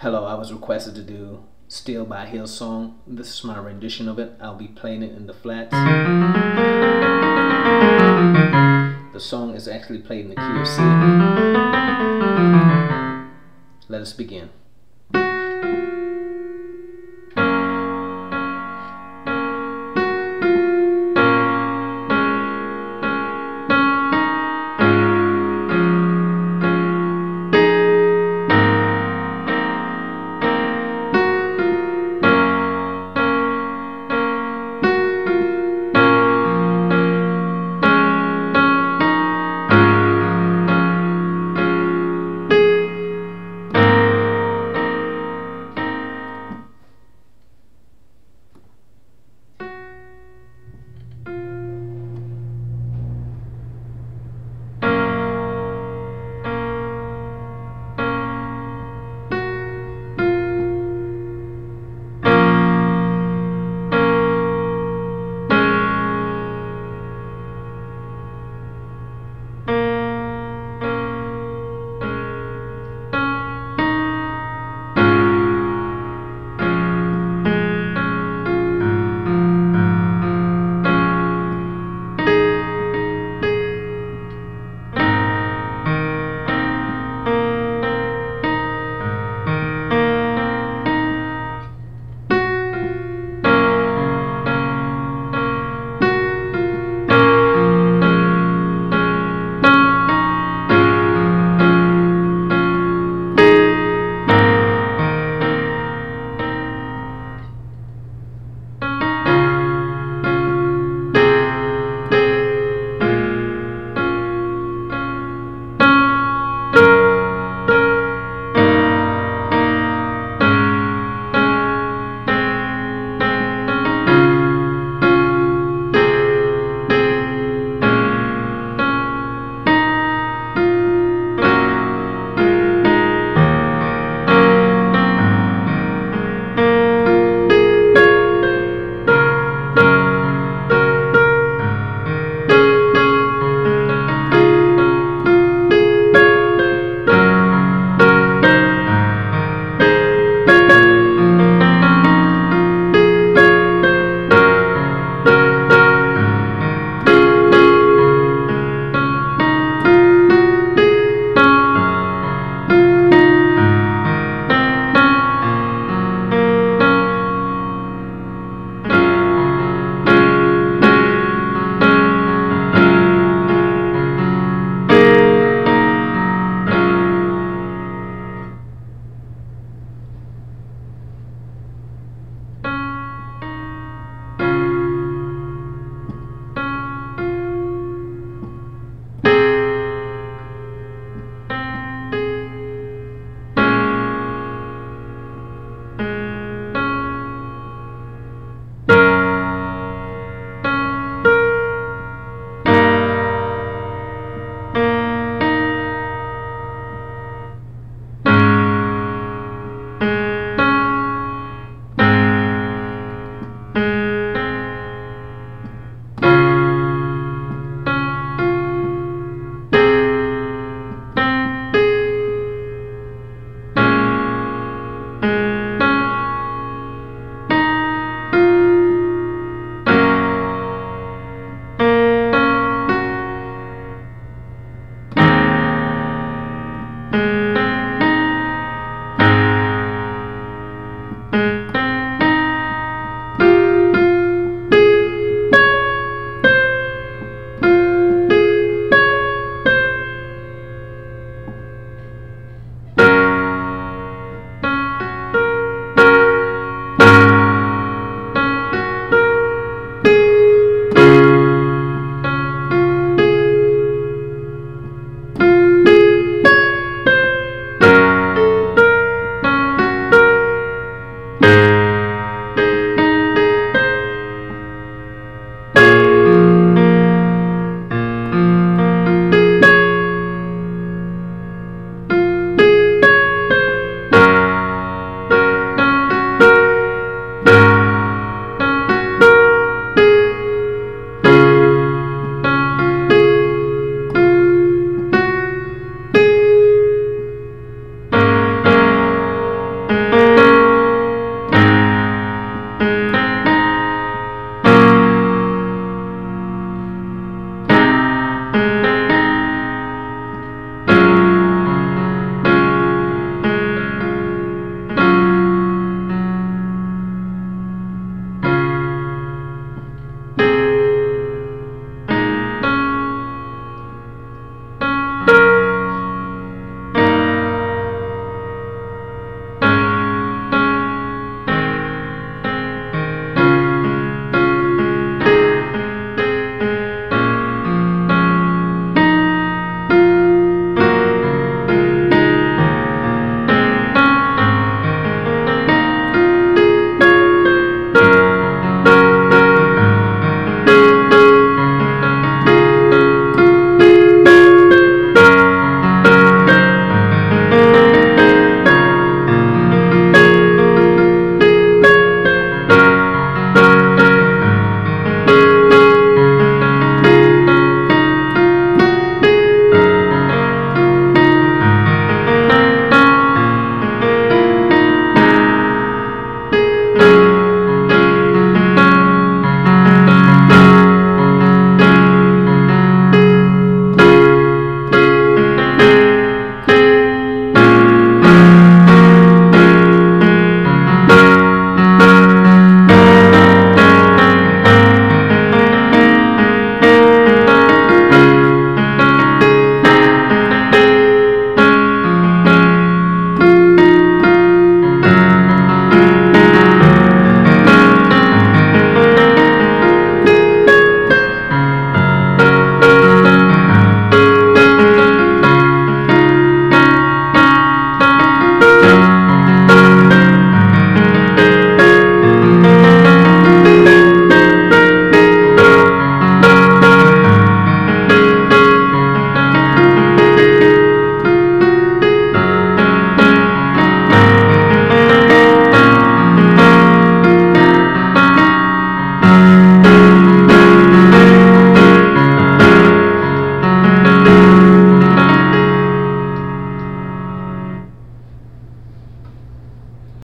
Hello, I was requested to do Still by Hillsong. This is my rendition of it. I'll be playing it in the flats. The song is actually played in the key of C. Let us begin.